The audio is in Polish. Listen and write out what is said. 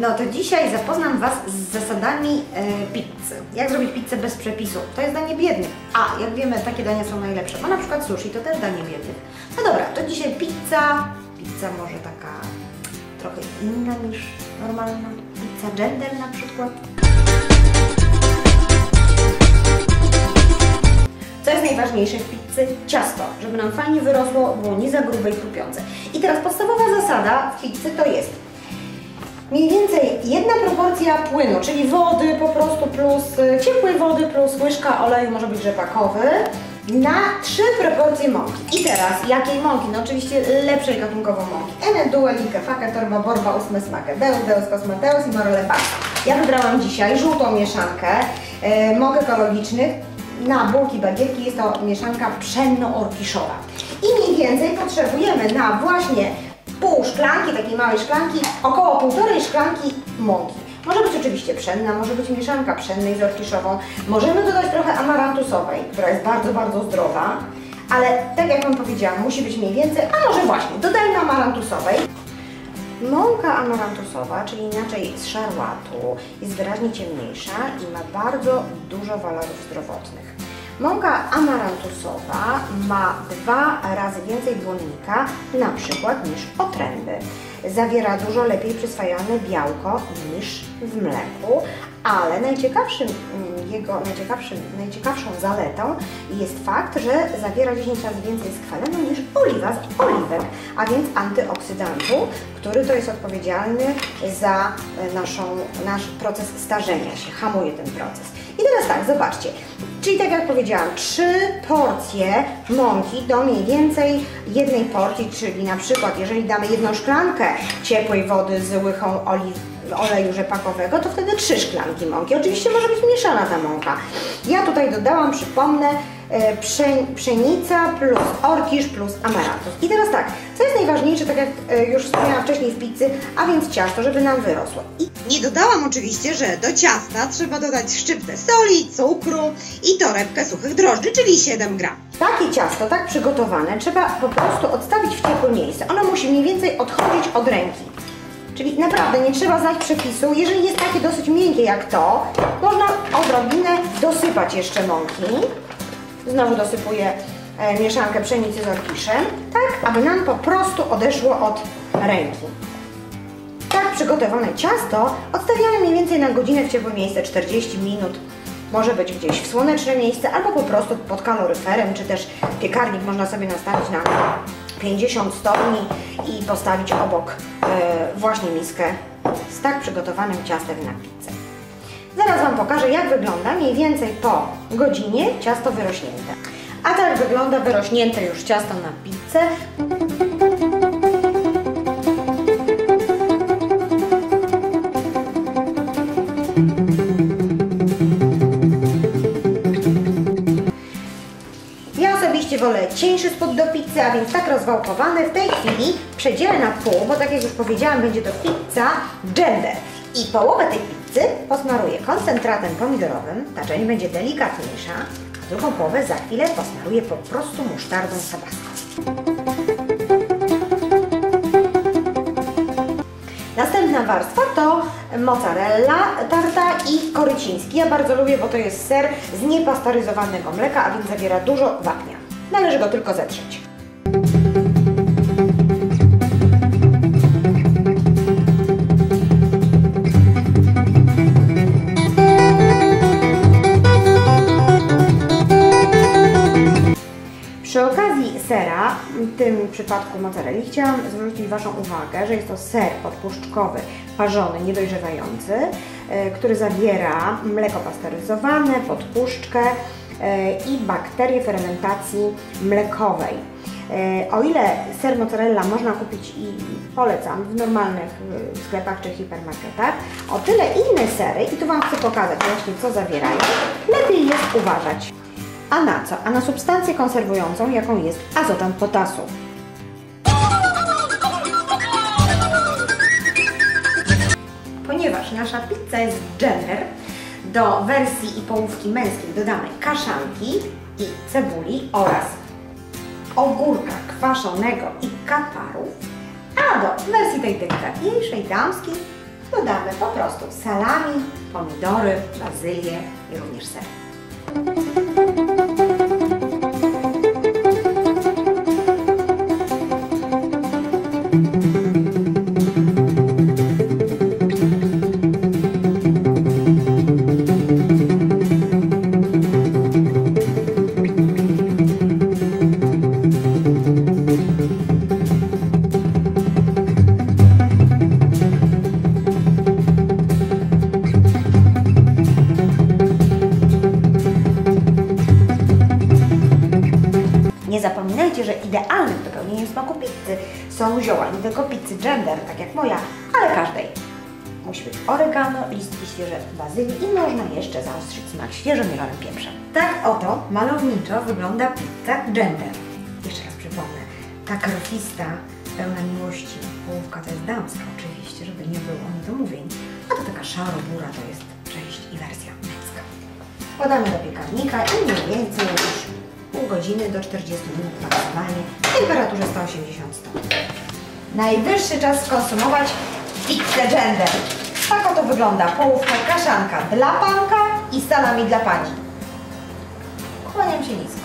No to dzisiaj zapoznam Was z zasadami e, pizzy. Jak zrobić pizzę bez przepisu? To jest danie biednych. A, jak wiemy, takie dania są najlepsze. Bo na przykład sushi to też danie biednych. No dobra, to dzisiaj pizza. Pizza może taka trochę inna niż normalna. Pizza gender na przykład. Co jest najważniejsze w pizzy? Ciasto, żeby nam fajnie wyrosło, było nie za grube i chrupiące. I teraz podstawowa zasada w pizzy to jest mniej więcej jedna proporcja płynu, czyli wody po prostu plus y, ciepłej wody plus łyżka oleju, może być rzepakowy, na trzy proporcje mąki. I teraz, jakiej mąki? No oczywiście lepszej gatunkowo mąki. Ene, due, like, fake, torba, borba, ósme smake, deus, deus, kosmeteus i morele pasta. Ja wybrałam dzisiaj żółtą mieszankę e, mąk ekologicznych. Na bułki, bagietki jest to mieszanka pszenno-orkiszowa. I mniej więcej potrzebujemy na właśnie pół szklanki, takiej małej szklanki, około półtorej szklanki mąki. Może być oczywiście pszenna, może być mieszanka pszennej z orkiszową. Możemy dodać trochę amarantusowej, która jest bardzo, bardzo zdrowa. Ale tak jak Wam powiedziałam, musi być mniej więcej, a może właśnie, dodajmy amarantusowej. Mąka amarantusowa, czyli inaczej z szarłatu, jest wyraźnie ciemniejsza i ma bardzo dużo walorów zdrowotnych. Mąka amarantusowa ma dwa razy więcej błonnika na przykład niż otręby. Zawiera dużo lepiej przyswajane białko niż w mleku, ale najciekawszym mm, jego, najciekawszym, najciekawszą zaletą jest fakt, że zawiera 10 razy więcej skwalenu niż oliwa z oliwek, a więc antyoksydantu, który to jest odpowiedzialny za e, naszą, nasz proces starzenia się, hamuje ten proces. I teraz tak, zobaczcie, Czyli tak jak powiedziałam, trzy porcje mąki do mniej więcej jednej porcji, czyli na przykład jeżeli damy jedną szklankę ciepłej wody z łychą oleju rzepakowego, to wtedy trzy szklanki mąki. Oczywiście może być mieszana ta mąka. Ja tutaj dodałam, przypomnę, e, pszenica plus orkisz plus amarantus. I teraz tak, co jest najważniejsze, tak jak e, już wspomniałam wcześniej w pizzy, a więc ciasto, żeby nam wyrosło. I nie dodałam oczywiście, że do ciasta trzeba dodać szczyptę soli, cukru i torebkę suchych drożdży, czyli 7 gram. Takie ciasto, tak przygotowane, trzeba po prostu odstawić w ciepłe miejsce. Ono musi mniej więcej odchodzić od ręki. Czyli naprawdę nie trzeba znać przepisu. Jeżeli jest takie dosyć miękkie jak to, można odrobinę dosypać jeszcze mąki. Znowu dosypuję mieszankę pszenicy z orkiszem, tak aby nam po prostu odeszło od ręki. Tak przygotowane ciasto odstawiamy mniej więcej na godzinę w ciepłe miejsce, 40 minut. Może być gdzieś w słoneczne miejsce, albo po prostu pod kaloryferem, czy też piekarnik można sobie nastawić na 50 stopni i postawić obok e, właśnie miskę z tak przygotowanym ciastem na pizzę. Zaraz Wam pokażę, jak wygląda mniej więcej po godzinie ciasto wyrośnięte. A tak wygląda wyrośnięte już ciasto na pizzę. wolę cieńszy spód do pizzy, a więc tak rozwałkowany. W tej chwili przedzielę na pół, bo tak jak już powiedziałam, będzie to pizza gender. I połowę tej pizzy posmaruję koncentratem pomidorowym, ta część będzie delikatniejsza, drugą połowę za chwilę posmaruję po prostu musztardą tabasco. Następna warstwa to mozzarella tarta i koryciński. Ja bardzo lubię, bo to jest ser z niepasteryzowanego mleka, a więc zawiera dużo wapnia. Należy go tylko zetrzeć. Tym przypadku mozzarelli, chciałam zwrócić Waszą uwagę, że jest to ser podpuszczkowy, parzony, niedojrzewający, e, który zawiera mleko pasteryzowane, podpuszczkę, E, i bakterie fermentacji mlekowej. E, o ile ser mozzarella można kupić i polecam w normalnych sklepach czy hipermarketach, o tyle inne sery, i tu Wam chcę pokazać właśnie co zawierają, lepiej jest uważać. A na co? A na substancję konserwującą, jaką jest azotan potasu. Ponieważ nasza pizza jest gender, do wersji i połówki męskiej dodamy kaszanki i cebuli oraz ogórka kwaszonego i kaparów, a do wersji tej delikatniejszej, damskiej dodamy po prostu salami, pomidory, bazylię i również ser. Idealnym dopełnieniem smaku pizzy są zioła, nie tylko pizzy gender, tak jak moja, ale każdej. Musi być oregano, listki świeże bazylii i można jeszcze zaostrzyć smak świeżo mielonym pieprzem. Tak oto malowniczo wygląda pizza gender. Jeszcze raz przypomnę, ta krofista, pełna miłości, połówka to jest damska oczywiście, żeby nie było niedomówień, a to taka szaro-bura to jest część i wersja męska. Wkładamy do piekarnika i mniej więcej już pół godziny do 40 minut maksymalnie w temperaturze 180 stopni. Najwyższy czas skonsumować pizzę gender. Tak oto wygląda połówka kaszanka dla panka i salami dla pani. Kłaniam się nisko.